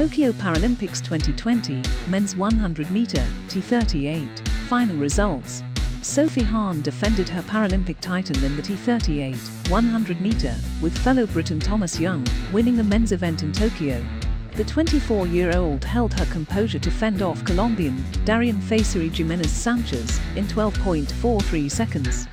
Tokyo Paralympics 2020, men's 100 meter, T38, final results. Sophie Hahn defended her Paralympic title in the T38, 100 meter, with fellow Briton Thomas Young, winning the men's event in Tokyo. The 24-year-old held her composure to fend off Colombian Darian Faisury Jimenez Sanchez in 12.43 seconds.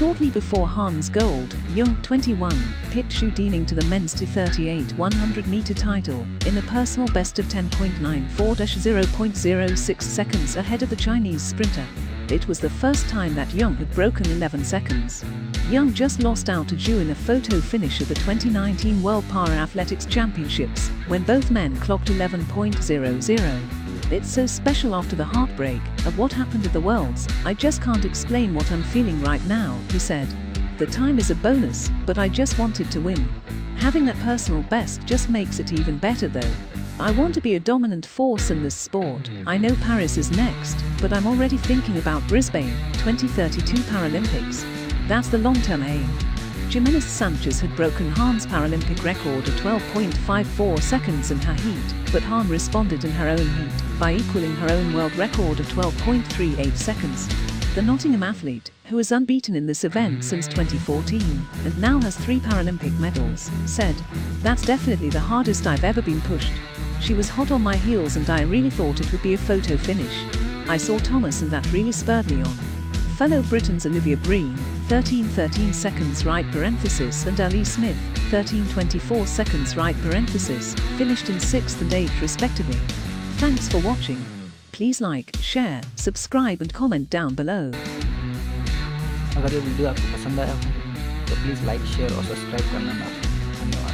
Shortly before Hahn's gold, Young 21, picked Zhu Dening to the men's T38 100-meter title in a personal best of 10.94-0.06 seconds ahead of the Chinese sprinter. It was the first time that Young had broken 11 seconds. Young just lost out to Zhu in a photo finish at the 2019 World Para Athletics Championships, when both men clocked 11.00. It's so special after the heartbreak of what happened at the Worlds, I just can't explain what I'm feeling right now, he said. The time is a bonus, but I just wanted to win. Having that personal best just makes it even better though. I want to be a dominant force in this sport. I know Paris is next, but I'm already thinking about Brisbane 2032 Paralympics. That's the long-term aim. Jimenez Sanchez had broken Hahn's Paralympic record of 12.54 seconds in her heat, but Hahn responded in her own heat by equaling her own world record of 12.38 seconds. The Nottingham athlete, who is unbeaten in this event since 2014 and now has three Paralympic medals, said, That's definitely the hardest I've ever been pushed. She was hot on my heels and I really thought it would be a photo finish. I saw Thomas and that really spurred me on. Fellow Britons Olivia Breen, 13.13 seconds right parenthesis and Ali Smith, 13.24 seconds right parenthesis, finished in 6th and 8th respectively. Thanks for watching. Please like, share, subscribe and comment down below. अगर ये video आपको पसंद आया हो तो please like share और subscribe करना ना भूलें